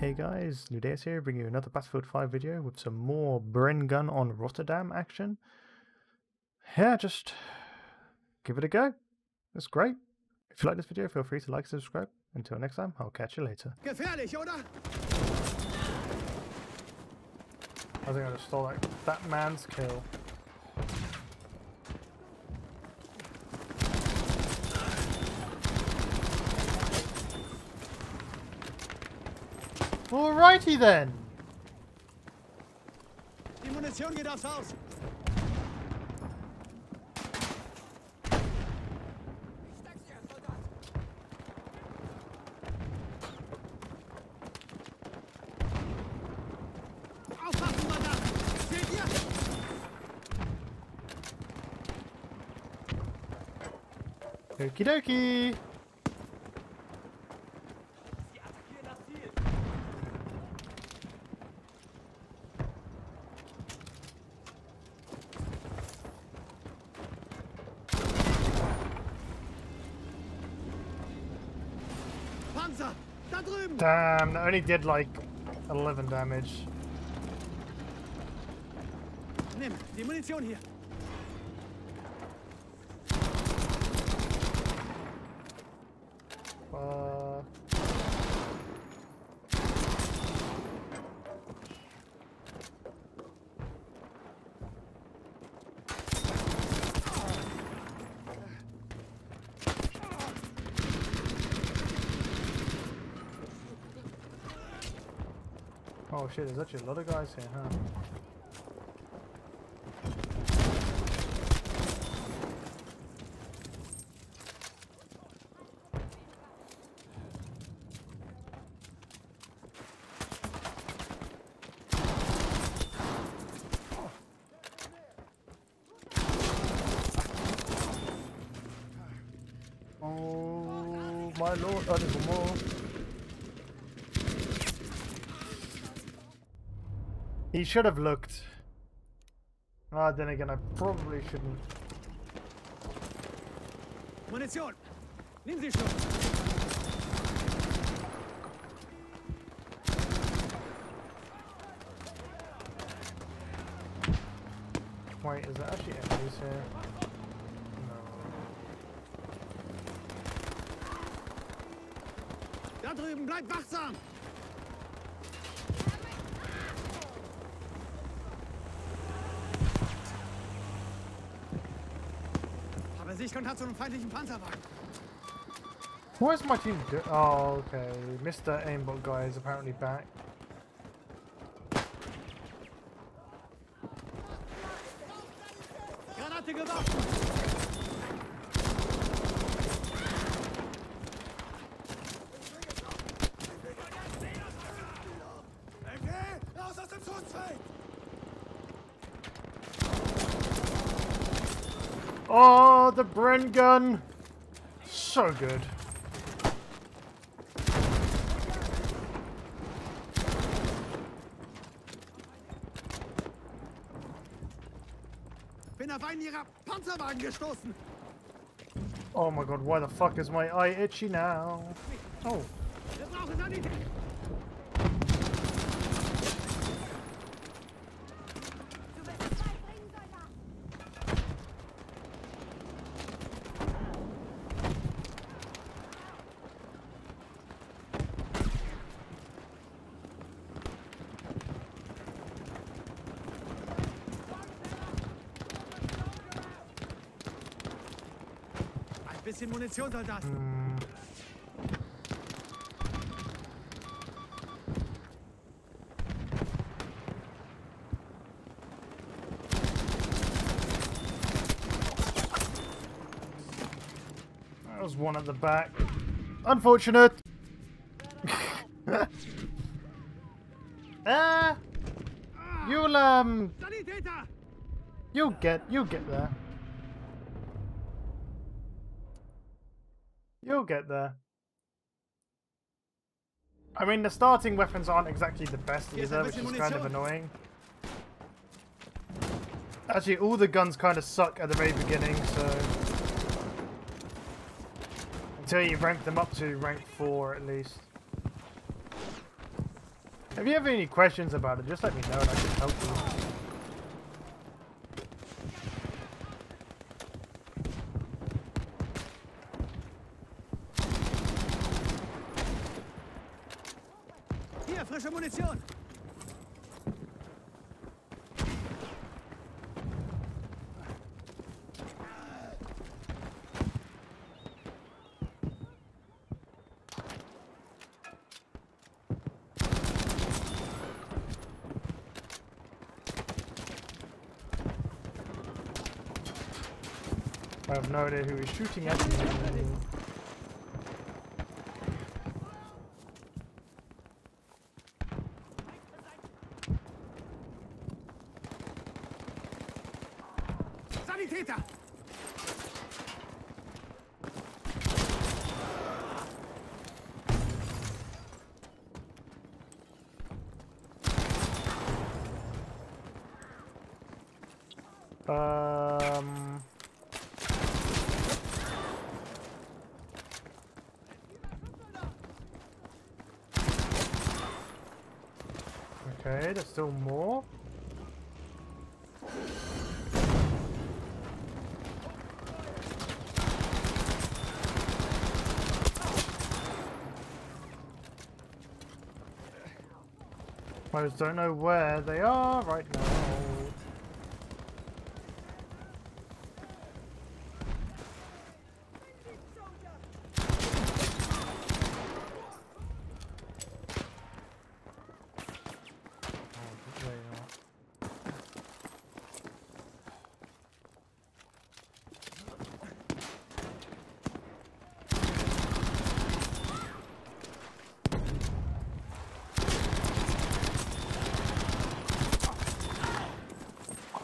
Hey guys, Ludaeus here, bringing you another Battlefield 5 video with some more Bren gun on Rotterdam action. Yeah, just give it a go. It's great. If you like this video, feel free to like and subscribe. Until next time, I'll catch you later. Gefährlich, oder? I think I just stole that, that man's kill. Alrighty then. Die Munition geht aufs Haus. Okie dokie. Damn, that only did like 11 damage. Nimm die Munition hier. Oh shit, there's actually a lot of guys here, huh? Oh my lord, there's one more. He should have looked. Ah, then again, I probably shouldn't. Munition! Nimm sie schon! Wait, is there actually enemies here? No. Da drüben, bleibt wachsam! Habe Sichtkontakt zu einem feindlichen Panzerwagen. What is my team do? Oh, okay. Mr. Aimbot guy is apparently back. Granate geworfen! Oh, the Bren gun! So good. Bin auf einen ihrer Panzerwagen gestoßen! Oh my god, why the fuck is my eye itchy now? Oh, oh. Bisschen Munition, Soldat! that was one at the back. Unfortunate! ah! You'll, um, you'll get, you'll get there. You'll get there. I mean, the starting weapons aren't exactly the best either, which is kind of annoying. Actually, all the guns kind of suck at the very beginning, so... Until you rank them up to rank 4 at least. If you have any questions about it, just let me know and I can help you. Hier, frische Munition. I have no idea who is shooting at. Sanitäter! Okay, there's still more. I just don't know where they are right now. Oh, there you are.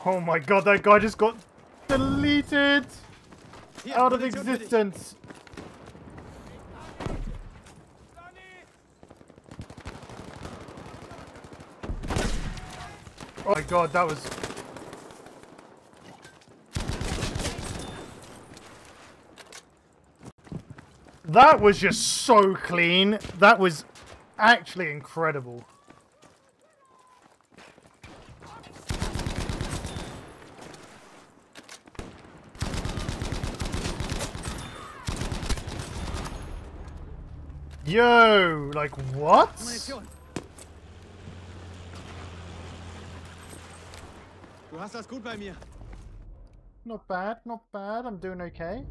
Oh my god, that guy just got deleted Hier, out of Munition für dich. existence. Oh my god, that was. That was just so clean. That was actually incredible. Yo, like what? Du hast das gut bei mir. Not bad, not bad. I'm doing okay.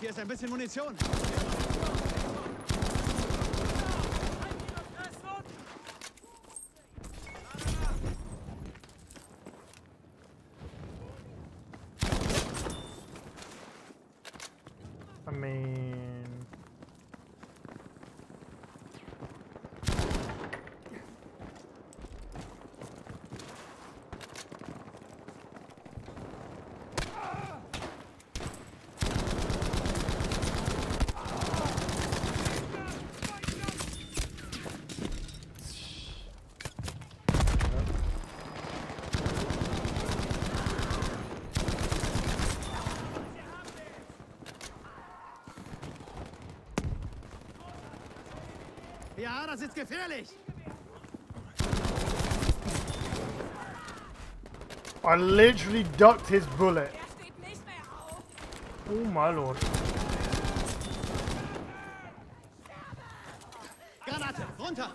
Hier ist ein bisschen Munition. Ja, das ist gefährlich. I literally ducked his bullet. Oh my lord. Granate, runter.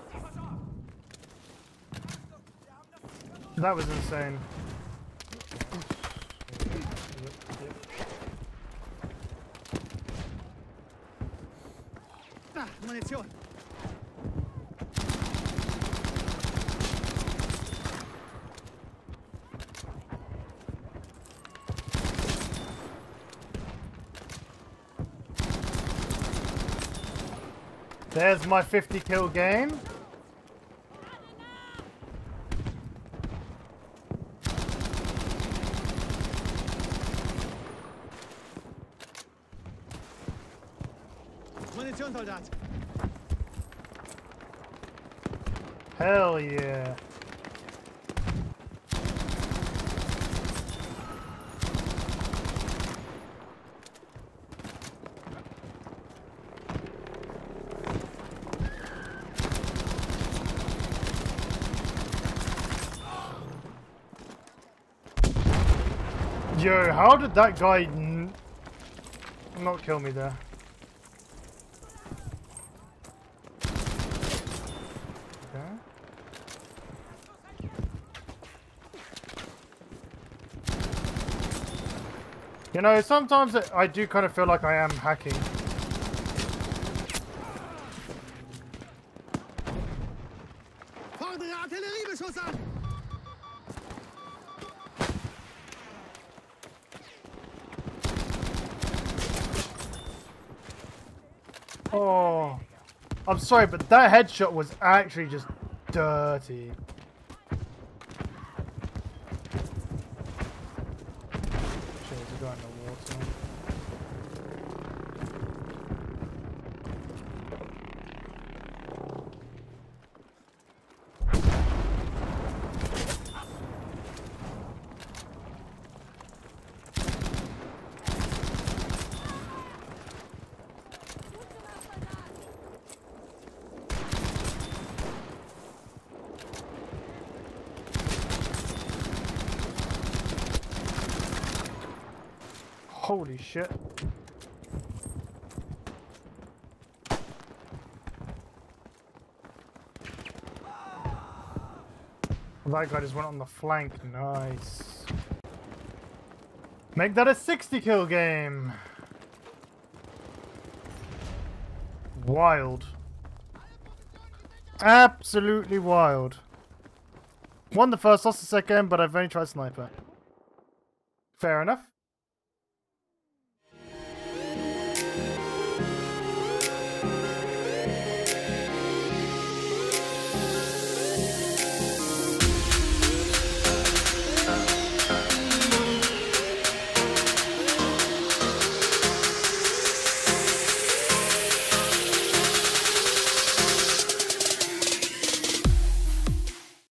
That was insane. Da, Munition. There's my 50 kill game. Hell yeah. Yo, how did that guy not kill me there? You know, sometimes I do kind of feel like I am hacking. I'm sorry, but that headshot was actually just dirty. Shit, there's a guy in the water. Holy shit. That guy just went on the flank. Nice. Make that a 60 kill game. Wild. Absolutely wild. Won the first, lost the second, but I've only tried sniper. Fair enough.